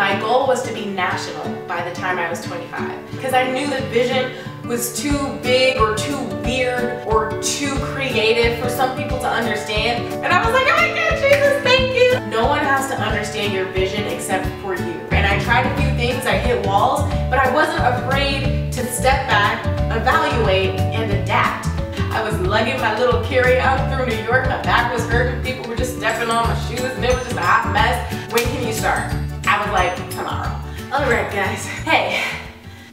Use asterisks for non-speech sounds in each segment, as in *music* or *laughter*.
my goal was to be national by the time I was 25. Because I knew the vision was too big or too weird or too creative for some people to understand. And I was like, oh my God, Jesus, thank you. No one has to understand your vision except for you. And I tried a few things, I hit walls, but I wasn't afraid to step back, evaluate, and adapt. I was lugging my little carry-on through New York, my back was hurting, people were just stepping on my shoes, and it was just a hot mess. When can you start? Like, tomorrow. Alright guys, hey,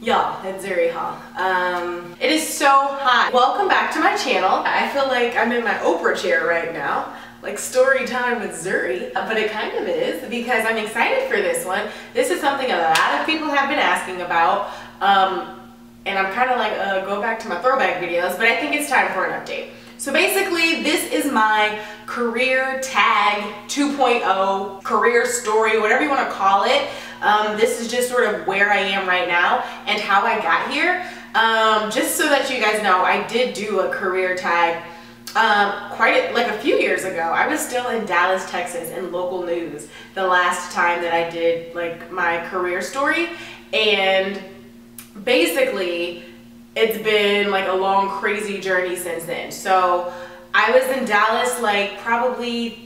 Y'all, it's Zuri Hall. Um, it is so hot. Welcome back to my channel. I feel like I'm in my Oprah chair right now, like story time with Zuri, but it kind of is because I'm excited for this one. This is something a lot of people have been asking about, um, and I'm kind of like, uh, go back to my throwback videos, but I think it's time for an update. So basically, this is my career tag 2.0, career story, whatever you want to call it. Um, this is just sort of where I am right now and how I got here. Um, just so that you guys know, I did do a career tag um, quite a, like a few years ago. I was still in Dallas, Texas in local news the last time that I did like my career story. And basically, it's been like a long, crazy journey since then. So I was in Dallas like probably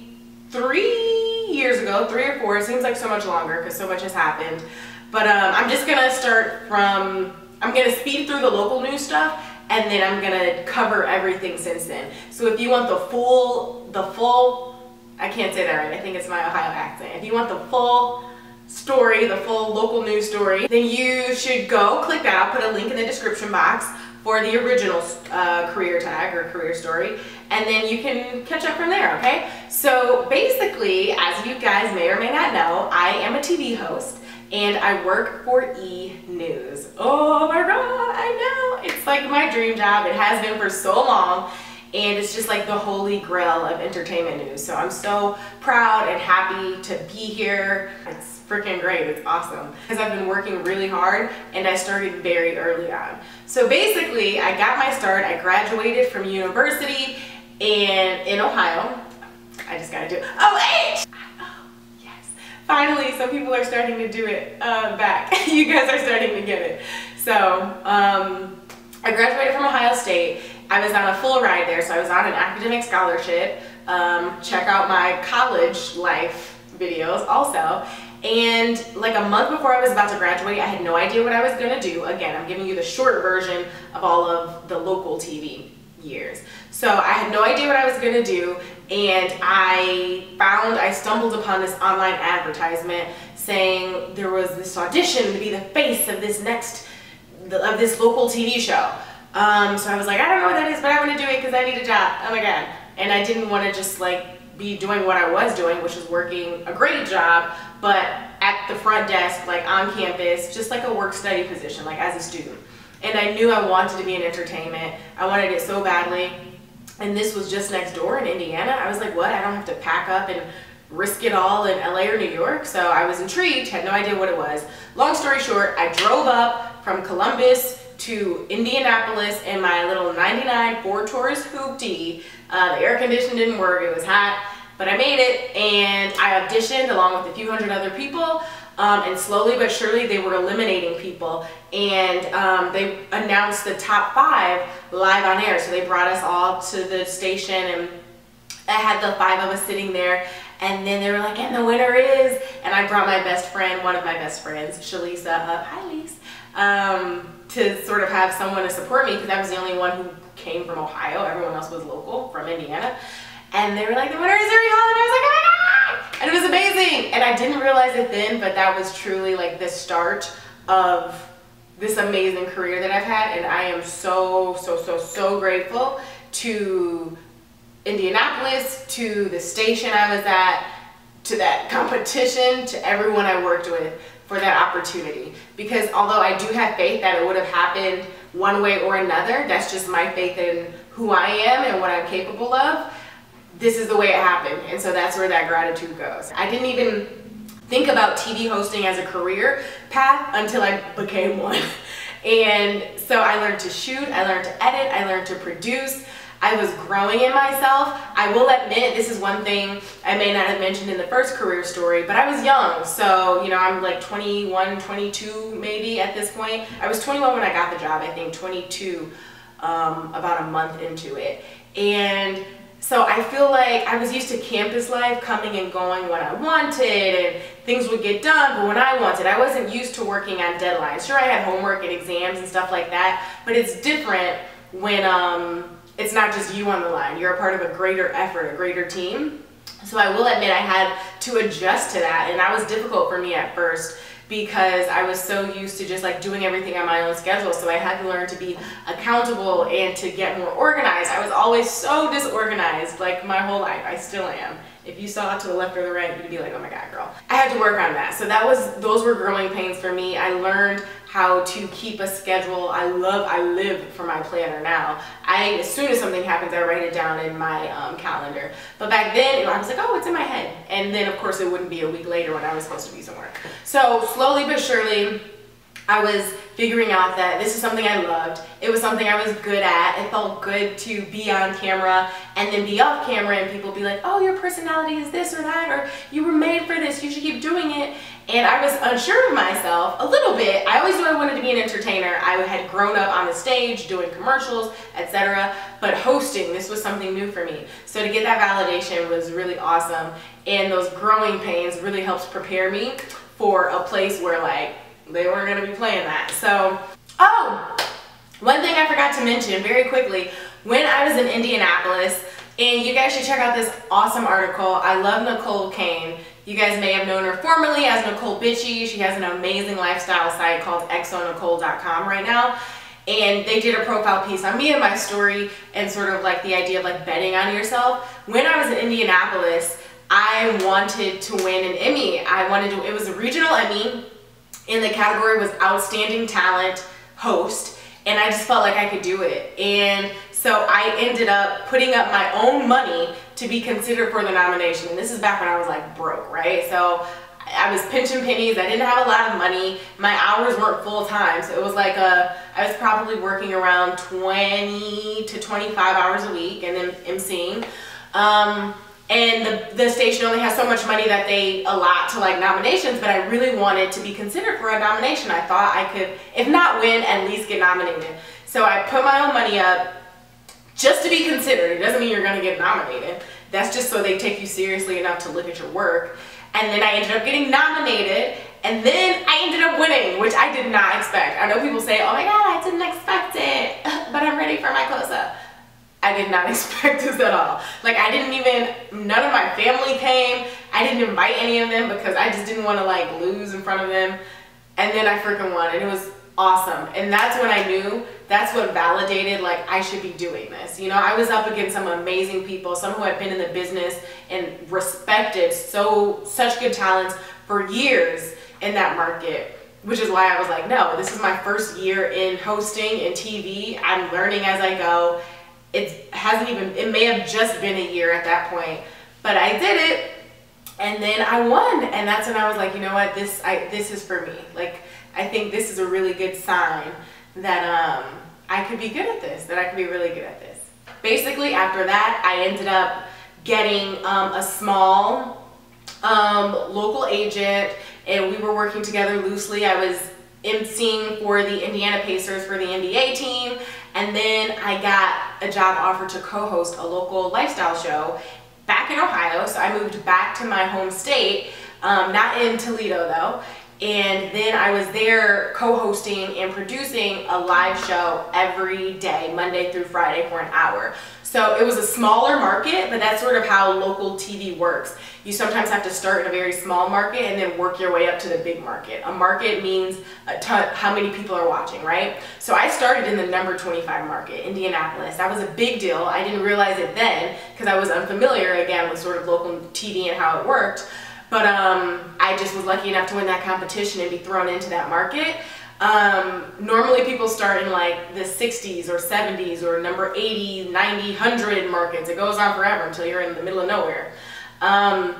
three years ago, three or four. It seems like so much longer because so much has happened. But um, I'm just gonna start from, I'm gonna speed through the local news stuff and then I'm gonna cover everything since then. So if you want the full, the full, I can't say that right, I think it's my Ohio accent. If you want the full story, the full local news story, then you should go click that. Put a link in the description box for the original uh, career tag or career story and then you can catch up from there, okay? So basically, as you guys may or may not know, I am a TV host and I work for E! News. Oh my God, I know. It's like my dream job. It has been for so long and it's just like the holy grail of entertainment news. So I'm so proud and happy to be here. It's freaking great, it's awesome. Because I've been working really hard and I started very early on. So basically, I got my start, I graduated from university and in Ohio. I just gotta do it. Oh! Oh, yes. Finally, some people are starting to do it uh, back. *laughs* you guys are starting to get it. So, um, I graduated from Ohio State. I was on a full ride there, so I was on an academic scholarship. Um, check out my college life videos also. And like a month before I was about to graduate, I had no idea what I was gonna do. Again, I'm giving you the short version of all of the local TV years. So I had no idea what I was gonna do and I found, I stumbled upon this online advertisement saying there was this audition to be the face of this next, of this local TV show. Um, so I was like, I don't know what that is, but I want to do it because I need a job. Oh my God. And I didn't want to just like be doing what I was doing, which is working a great job, but at the front desk, like on campus, just like a work study position, like as a student and I knew I wanted to be in entertainment. I wanted it so badly. And this was just next door in Indiana. I was like, what? I don't have to pack up and risk it all in LA or New York. So I was intrigued, had no idea what it was. Long story short, I drove up from Columbus to Indianapolis in my little 99 Ford Taurus Hoopty. Uh, the air conditioning didn't work, it was hot, but I made it and I auditioned along with a few hundred other people. Um, and slowly but surely they were eliminating people. And um, they announced the top five live on air. So they brought us all to the station and I had the five of us sitting there. And then they were like and the winner is and I brought my best friend one of my best friends Shalisa up. Hi Lise um, to sort of have someone to support me because I was the only one who came from Ohio. Everyone else was local from Indiana and they were like the winner is Zuri Hall and I was like oh my god and it was amazing. And I didn't realize it then, but that was truly like the start of this amazing career that I've had. And I am so, so, so, so grateful to Indianapolis, to the station I was at, to that *laughs* competition, to everyone I worked with for that opportunity. Because although I do have faith that it would have happened one way or another, that's just my faith in who I am and what I'm capable of this is the way it happened. And so that's where that gratitude goes. I didn't even think about TV hosting as a career path until I became one. *laughs* And so I learned to shoot, I learned to edit, I learned to produce. I was growing in myself. I will admit, this is one thing I may not have mentioned in the first career story, but I was young. So, you know, I'm like 21, 22 maybe at this point. I was 21 when I got the job, I think 22 um, about a month into it. And so I feel like I was used to campus life, coming and going when I wanted, and things would get done, but when I wanted. I wasn't used to working on deadlines. Sure, I had homework and exams and stuff like that, but it's different when um, it's not just you on the line. You're a part of a greater effort, a greater team. So I will admit I had to adjust to that, and that was difficult for me at first because I was so used to just like doing everything on my own schedule. So I had to learn to be accountable and to get more organized. I was always so disorganized, like my whole life. I still am. If you saw to the left or the right, you'd be like, oh my God, girl. I had to work on that. So that was, those were growing pains for me. I learned how to keep a schedule. I love, I live for my planner now. I, as soon as something happens, I write it down in my um, calendar. But back then, I was like, oh, it's in my head. And then of course it wouldn't be a week later when I was supposed to be somewhere. So slowly but surely, I was figuring out that this is something I loved. It was something I was good at. It felt good to be on camera and then be off camera and people be like, oh, your personality is this or that, or you were made for this, you should keep doing it. And I was unsure of myself a little bit. I always knew I wanted to be an entertainer. I had grown up on the stage doing commercials, etc. But hosting, this was something new for me. So to get that validation was really awesome. And those growing pains really helped prepare me for a place where like they weren't to be playing that. So, oh, one thing I forgot to mention very quickly, when I was in Indianapolis, and you guys should check out this awesome article. I love Necole Kane. You guys may have known her formerly as Necole Bitchie. She has an amazing lifestyle site called xonecole.com right now. And they did a profile piece on me and my story and sort of like the idea of like betting on yourself. When I was in Indianapolis, I wanted to win an Emmy. I wanted to, it was a regional Emmy and the category was Outstanding Talent Host and I just felt like I could do it. And so I ended up putting up my own money to be considered for the nomination. And this is back when I was like broke, right? So I was pinching pennies. I didn't have a lot of money. My hours weren't full time. So it was like a, I was probably working around 20 to 25 hours a week and then emceeing. Um, and the, the station only has so much money that they allot to like nominations but I really wanted to be considered for a nomination I thought I could if not win at least get nominated so I put my own money up just to be considered it doesn't mean you're gonna get nominated that's just so they take you seriously enough to look at your work and then I ended up getting nominated and then I ended up winning which I did not expect I know people say oh my god I didn't expect it *laughs* but I'm ready for my close-up I did not *laughs* expect this at all. Like I didn't even, none of my family came. I didn't invite any of them because I just didn't want to like lose in front of them. And then I freaking won and it was awesome. And that's when I knew, that's what validated like I should be doing this. You know, I was up against some amazing people, some who had been in the business and respected so, such good talents for years in that market which is why I was like, no, this is my first year in hosting and TV. I'm learning as I go it hasn't even, it may have just been a year at that point, but I did it and then I won. And that's when I was like, you know what, this, I, this is for me. Like, I think this is a really good sign that um, I could be good at this, that I could be really good at this. Basically, after that, I ended up getting um, a small um, local agent and we were working together loosely. I was emceeing for the Indiana Pacers for the NBA team and then I got a job offer to co-host a local lifestyle show back in Ohio. So I moved back to my home state, um, not in Toledo though. And then I was there co-hosting and producing a live show every day, Monday through Friday for an hour. So it was a smaller market, but that's sort of how local TV works. You sometimes have to start in a very small market and then work your way up to the big market. A market means a ton, how many people are watching, right? So I started in the number 25 market, Indianapolis. That was a big deal. I didn't realize it then because I was unfamiliar again with sort of local TV and how it worked. But um, I just was lucky enough to win that competition and be thrown into that market. Um, normally people start in like the 60s or 70s or number 80, 90, 100 markets. It goes on forever until you're in the middle of nowhere. Um,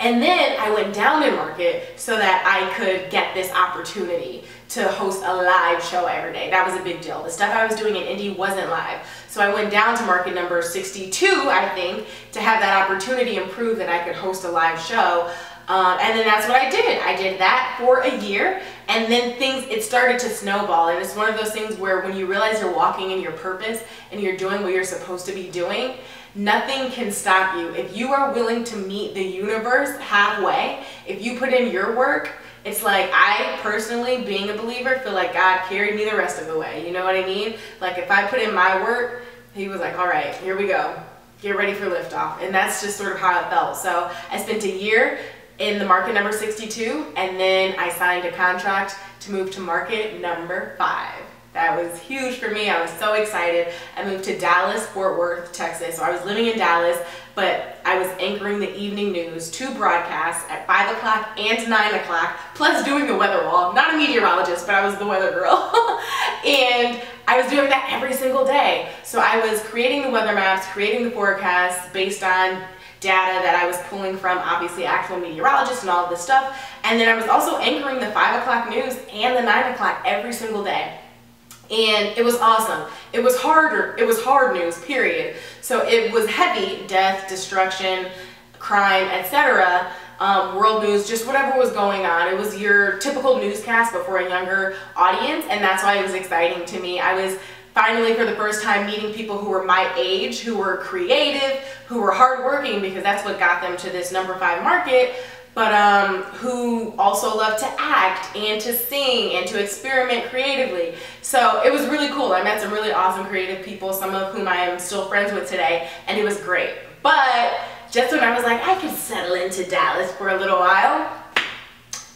And then I went down in market so that I could get this opportunity to host a live show every day. That was a big deal. The stuff I was doing in Indy wasn't live. So I went down to market number 62, I think, to have that opportunity and prove that I could host a live show. Um, and then that's what I did. I did that for a year and then things, it started to snowball. And it's one of those things where when you realize you're walking in your purpose and you're doing what you're supposed to be doing, Nothing can stop you. If you are willing to meet the universe halfway, if you put in your work, it's like I personally, being a believer, feel like God carried me the rest of the way. You know what I mean? Like if I put in my work, He was like, all right, here we go. Get ready for liftoff. And that's just sort of how it felt. So I spent a year in the market number 62, and then I signed a contract to move to market number five. That was huge for me. I was so excited. I moved to Dallas, Fort Worth, Texas. So I was living in Dallas, but I was anchoring the evening news, two broadcasts at 5 o'clock and 9 o'clock, plus doing the weather wall. Not a meteorologist, but I was the weather girl. *laughs* and I was doing that every single day. So I was creating the weather maps, creating the forecasts based on data that I was pulling from obviously actual meteorologists and all of this stuff. And then I was also anchoring the 5 o'clock news and the 9 o'clock every single day and it was awesome. It was harder, it was hard news, period. So it was heavy, death, destruction, crime, etc. Um, world news, just whatever was going on. It was your typical newscast but for a younger audience and that's why it was exciting to me. I was finally for the first time meeting people who were my age, who were creative, who were hardworking because that's what got them to this number five market, but um, who also love to act and to sing and to experiment creatively. So it was really cool. I met some really awesome creative people, some of whom I am still friends with today, and it was great. But just when I was like, I could settle into Dallas for a little while,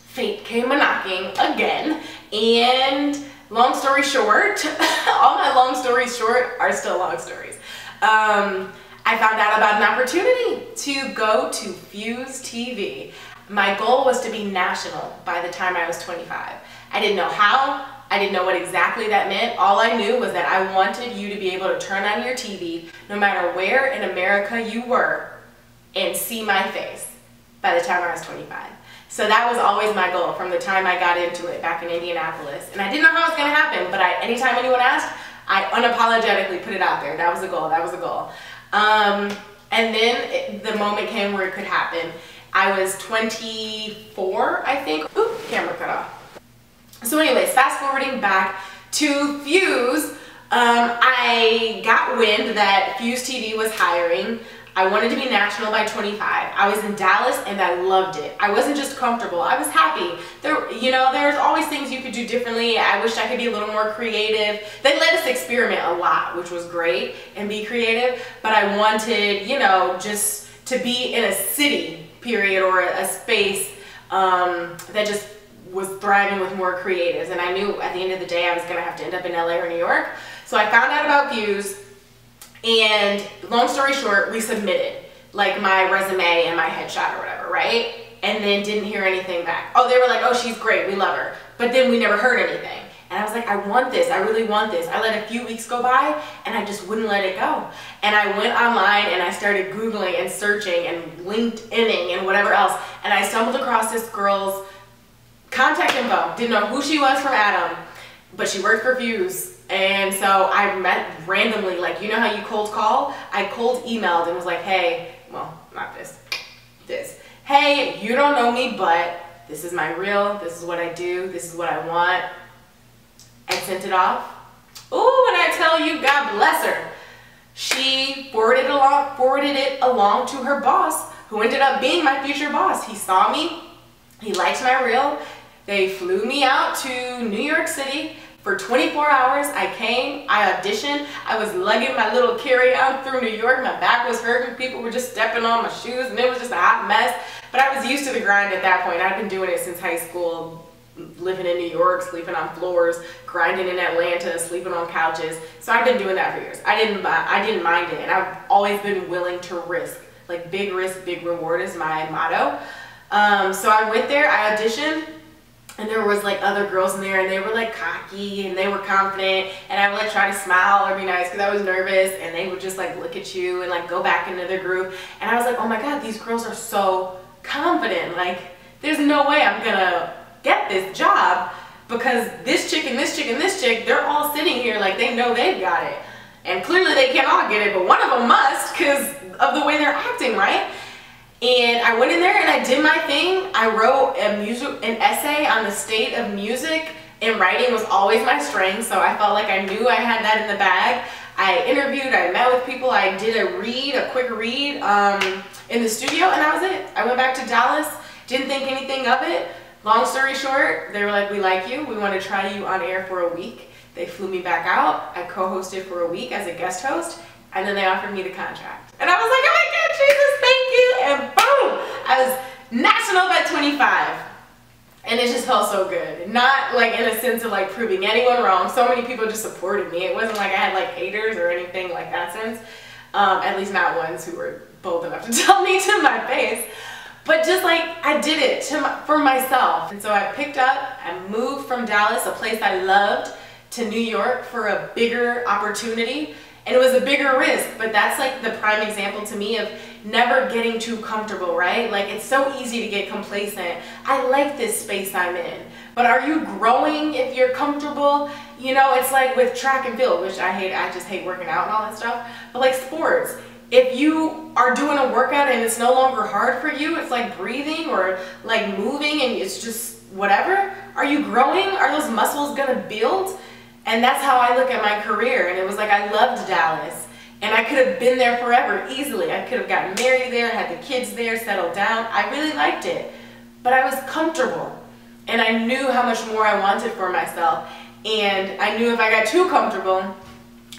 fate came a knocking again. And long story short, *laughs* all my long stories short are still long stories. Um, I found out about an opportunity to go to Fuse TV. My goal was to be national by the time I was 25. I didn't know how, I didn't know what exactly that meant. All I knew was that I wanted you to be able to turn on your TV, no matter where in America you were, and see my face by the time I was 25. So that was always my goal from the time I got into it back in Indianapolis. And I didn't know how it was going to happen, but I, anytime anyone asked, I unapologetically put it out there. That was the goal. That was the goal. Um, and then it, the moment came where it could happen. I was 24, I think. Oop, camera cut off. So anyways, fast forwarding back to Fuse, um, I got wind that Fuse TV was hiring I wanted to be national by 25. I was in Dallas and I loved it. I wasn't just comfortable, I was happy. There, you know, there's always things you could do differently. I wish I could be a little more creative. They let us experiment a lot, which was great, and be creative, but I wanted, you know, just to be in a city, period, or a space um, that just was thriving with more creatives. And I knew at the end of the day I was gonna have to end up in LA or New York. So I found out about Fuse, and long story short, we submitted like my resume and my headshot or whatever, right? And then didn't hear anything back. Oh, they were like, oh, she's great, we love her. But then we never heard anything. And I was like, I want this, I really want this. I let a few weeks go by and I just wouldn't let it go. And I went online and I started Googling and searching and LinkedIning and whatever else. And I stumbled across this girl's contact info. Didn't know who she was from Adam, but she worked for Fuse and so I met randomly, like, you know how you cold call? I cold emailed and was like, hey, well, not this, this. Hey, you don't know me, but this is my real, this is what I do, this is what I want. I sent it off. Ooh, and I tell you, God bless her. She forwarded, along, forwarded it along to her boss, who ended up being my future boss. He saw me, he liked my reel. They flew me out to New York City for 24 hours, I came, I auditioned, I was lugging my little carry-on through New York, my back was hurting, people were just stepping on my shoes, and it was just a hot mess. But I was used to the grind at that point. I'd been doing it since high school, living in New York, sleeping on floors, grinding in Atlanta, sleeping on couches. So I've been doing that for years. I didn't, I didn't mind it, and I've always been willing to risk. Like big risk, big reward is my motto. Um, so I went there, I auditioned, and there was like other girls in there and they were like cocky and they were confident and I would like try to smile or be nice because I was nervous and they would just like look at you and like go back into the group and I was like oh my god these girls are so confident. Like, there's no way I'm gonna get this job because this chick and this chick and this chick, they're all sitting here like they know they've got it. And clearly they can't all get it, but one of them must because of the way they're acting, right? And I went in there and I did my thing. I wrote a music, an essay on the state of music and writing was always my strength. So I felt like I knew I had that in the bag. I interviewed, I met with people, I did a read, a quick read um, in the studio and that was it. I went back to Dallas, didn't think anything of it. Long story short, they were like, we like you, we want to try you on air for a week. They flew me back out, I co-hosted for a week as a guest host, and then they offered me the contract. And I was like, oh my God, Jesus, thank you, and boom, I was national by 25 and it just felt so good. Not like in a sense of like proving anyone wrong. So many people just supported me. It wasn't like I had like haters or anything like that sense. Um, at least not ones who were bold enough to *laughs* tell me to my face. But just like I did it my, for myself. And so I picked up and moved from Dallas, a place I loved, to New York for a bigger opportunity. And it was a bigger risk, but that's like the prime example to me of never getting too comfortable, right? Like it's so easy to get complacent. I like this space I'm in. But are you growing if you're comfortable? You know, it's like with track and field, which I hate, I just hate working out and all that stuff. But like sports, if you are doing a workout and it's no longer hard for you, it's like breathing or like moving and it's just whatever, are you growing? Are those muscles gonna build? And that's how I look at my career. And it was like I loved Dallas. And I could have been there forever easily. I could have gotten married there, had the kids there, settled down. I really liked it. But I was comfortable. And I knew how much more I wanted for myself. And I knew if I got too comfortable,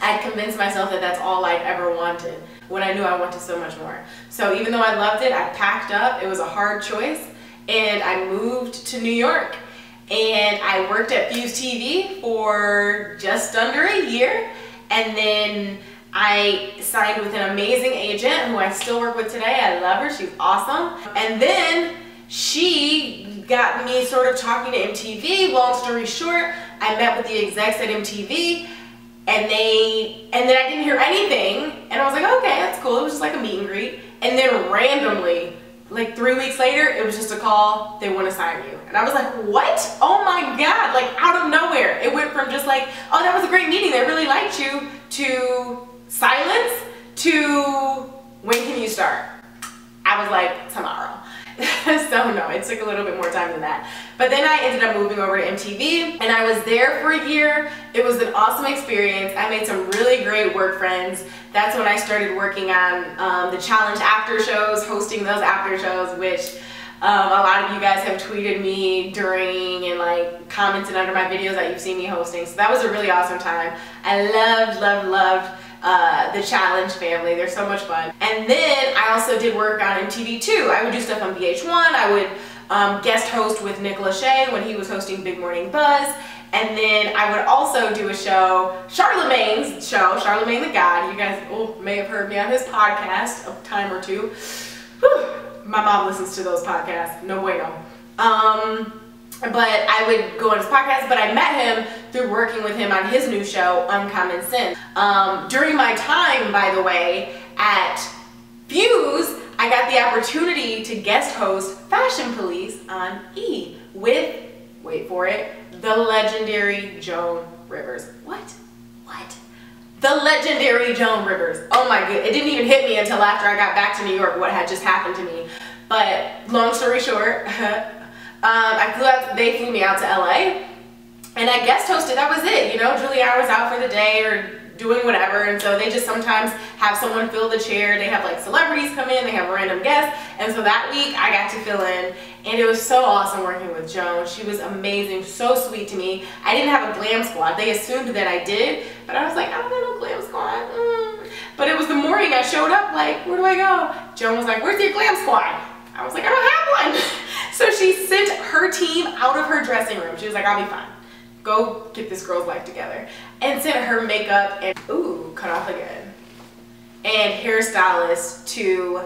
I'd convince myself that that's all I'd ever wanted when I knew I wanted so much more. So even though I loved it, I packed up. It was a hard choice. And I moved to New York and I worked at Fuse TV for just under a year and then I signed with an amazing agent who I still work with today. I love her, she's awesome. And then she got me sort of talking to MTV. Long story short, I met with the execs at MTV and they, and then I didn't hear anything and I was like, okay, that's cool. It was just like a meet and greet. And then randomly like three weeks later, it was just a call, they want to sign you. And I was like, what? Oh my God, like out of nowhere. It went from just like, oh, that was a great meeting, they really liked you, to silence, to when can you start? I was like, tomorrow. *laughs* so no, it took a little bit more time than that. But then I ended up moving over to MTV and I was there for a year. It was an awesome experience. I made some really great work friends. That's when I started working on um, the challenge after shows, hosting those after shows, which um, a lot of you guys have tweeted me during and like commented under my videos that you've seen me hosting. So that was a really awesome time. I loved, loved, loved uh, the Challenge family. They're so much fun. And then I also did work on MTV too. I would do stuff on VH1. I would um, guest host with Nick Lachey when he was hosting Big Morning Buzz. And then I would also do a show, Charlamagne's show, Charlamagne the God. You guys oh, may have heard me on his podcast a time or two. Whew. My mom listens to those podcasts. No bueno. Um, but I would go on his podcast, but I met him through working with him on his new show, Uncommon Sense. Um, during my time, by the way, at Fuse, I got the opportunity to guest host Fashion Police on E with, wait for it, the legendary Joan Rivers. What? What? The legendary Joan Rivers. Oh my god, it didn't even hit me until after I got back to New York what had just happened to me. But long story short, *laughs* Um, I flew out, they flew me out to LA and I guest hosted, that was it. You know, Giuliana was out for the day or doing whatever and so they just sometimes have someone fill the chair. They have like celebrities come in, they have random guests and so that week I got to fill in and it was so awesome working with Joan. She was amazing, so sweet to me. I didn't have a glam squad. They assumed that I did, but I was like, I don't have a glam squad. Mm. But it was the morning I showed up like, where do I go? Joan was like, where's your glam squad? I was like, I don't have one. *laughs* So she sent her team out of her dressing room. She was like, I'll be fine. Go get this girl's life together. And sent her makeup and, ooh, cut off again. And hairstylist to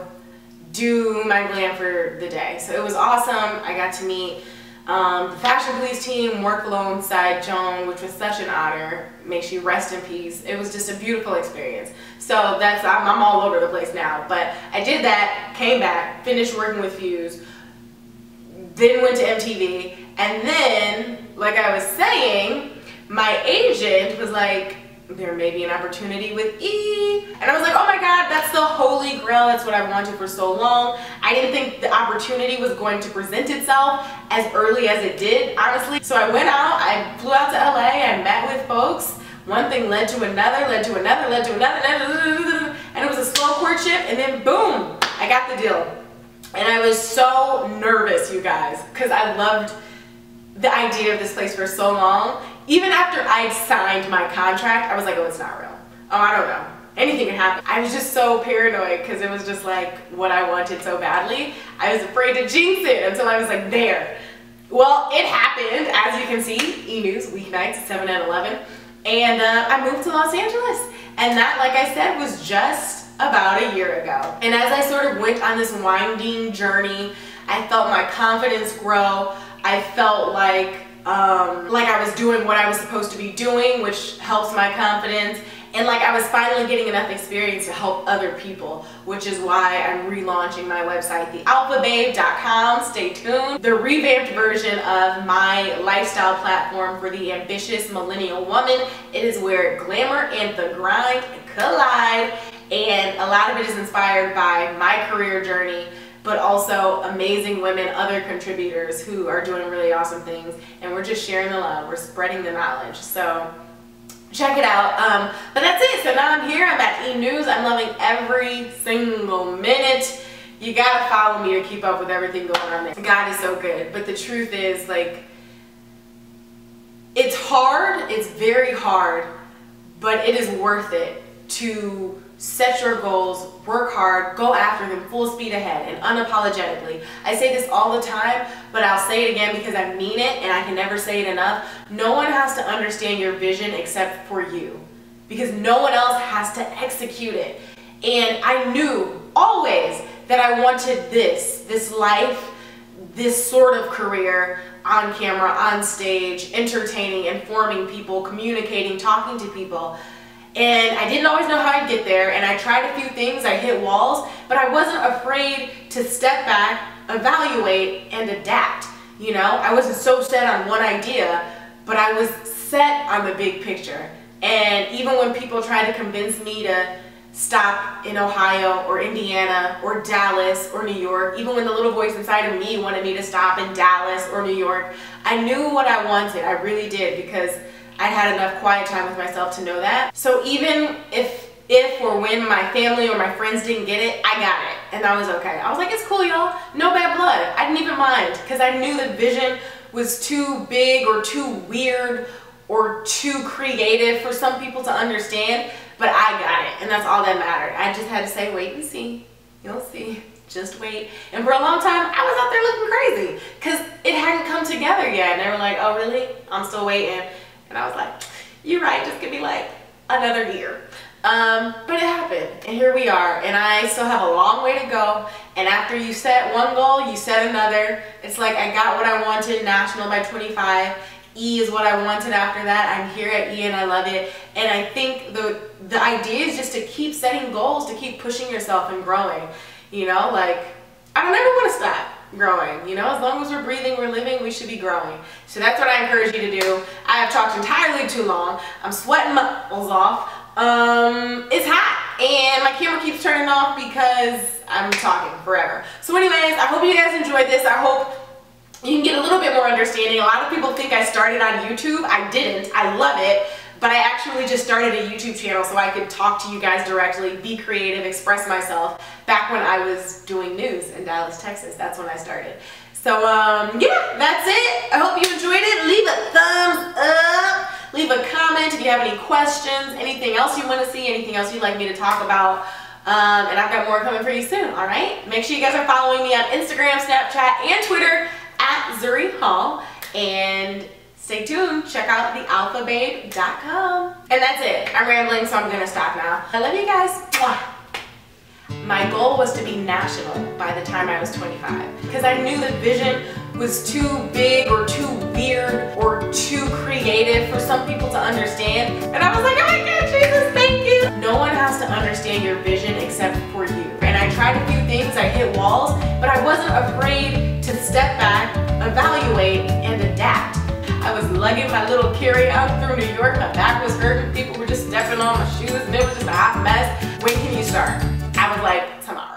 do my glam for the day. So it was awesome. I got to meet um, the Fashion Police team, work alongside Joan, which was such an honor. May she rest in peace. It was just a beautiful experience. So that's, I'm, I'm all over the place now. But I did that, came back, finished working with Fuse, then went to MTV, and then, like I was saying, my agent was like, there may be an opportunity with E. And I was like, oh my God, that's the holy grail. That's what I wanted for so long. I didn't think the opportunity was going to present itself as early as it did, honestly. So I went out, I flew out to LA, I met with folks. One thing led to another, led to another, led to another, and it was a slow courtship, and then boom, I got the deal. And I was so nervous, you guys, because I loved the idea of this place for so long. Even after I'd signed my contract, I was like, oh, it's not real. Oh, I don't know. Anything can happen. I was just so paranoid because it was just like what I wanted so badly. I was afraid to jinx it until I was like there. Well, it happened, as you can see, E-News, weeknights, 7 and 11. And uh, I moved to Los Angeles. And that, like I said, was just about a year ago. And as I sort of went on this winding journey, I felt my confidence grow. I felt like um, like I was doing what I was supposed to be doing, which helps my confidence. And like I was finally getting enough experience to help other people, which is why I'm relaunching my website, thealphababe.com. Stay tuned. The revamped version of my lifestyle platform for the ambitious millennial woman. It is where glamour and the grind collide. And a lot of it is inspired by my career journey but also amazing women, other contributors who are doing really awesome things. And we're just sharing the love. We're spreading the knowledge. So check it out. Um, but that's it. So now I'm here. I'm at E-News. I'm loving every single minute. You gotta follow me to keep up with everything going on there. God is so good. But the truth is, like, it's hard. It's very hard. But it is worth it to set your goals, work hard, go after them full speed ahead and unapologetically. I say this all the time, but I'll say it again because I mean it and I can never say it enough. No one has to understand your vision except for you because no one else has to execute it. And I knew always that I wanted this, this life, this sort of career on camera, on stage, entertaining, informing people, communicating, talking to people. And I didn't always know how I'd get there, and I tried a few things, I hit walls, but I wasn't afraid to step back, evaluate, and adapt. You know, I wasn't so set on one idea, but I was set on the big picture. And even when people tried to convince me to stop in Ohio or Indiana or Dallas or New York, even when the little voice inside of me wanted me to stop in Dallas or New York, I knew what I wanted. I really did because I had enough quiet time with myself to know that. So even if if or when my family or my friends didn't get it, I got it. And that was okay. I was like, it's cool, y'all. No bad blood. I didn't even mind because I knew the vision was too big or too weird or too creative for some people to understand, but I got it. And that's all that mattered. I just had to say, wait and see. You'll see. Just wait. And for a long time, I was out there looking crazy because it hadn't come together yet. And they were like, oh, really? I'm still waiting. And I was like, you're right, just give me like another year. Um, but it happened, and here we are, and I still have a long way to go, and after you set one goal, you set another. It's like I got what I wanted, national by 25, E is what I wanted after that. I'm here at E and I love it. And I think the the idea is just to keep setting goals, to keep pushing yourself and growing. You know, like I don't ever want to stop growing. You know, as long as we're breathing, we're living, we should be growing. So that's what I encourage you to do. I have talked entirely too long. I'm sweating my balls off. Um, it's hot and my camera keeps turning off because I'm talking forever. So anyways, I hope you guys enjoyed this. I hope you can get a little bit more understanding. A lot of people think I started on YouTube. I didn't. I love it. But I actually just started a YouTube channel so I could talk to you guys directly, be creative, express myself back when I was doing news in Dallas, Texas. That's when I started. So um, yeah, that's it. I hope you enjoyed it. Leave a thumbs up. Leave a comment if you have any questions, anything else you want to see, anything else you'd like me to talk about. Um, and I've got more coming for you soon, all right? Make sure you guys are following me on Instagram, Snapchat, and Twitter at Zuri Hall. And stay tuned. Check out thealphababe.com. And that's it. I'm rambling, so I'm going to stop now. I love you guys. My goal was to be national by the time I was 25 because I knew the vision was too big or too weird or too creative for some people to understand. And I was like, oh my God, Jesus, thank you. No one has to understand your vision except for you. And I tried a few things, I hit walls, but I wasn't afraid to step back evaluate and adapt. I was lugging my little carry out through New York. My back was hurting. People were just stepping on my shoes and it was just a hot mess. When can you start? like tomorrow.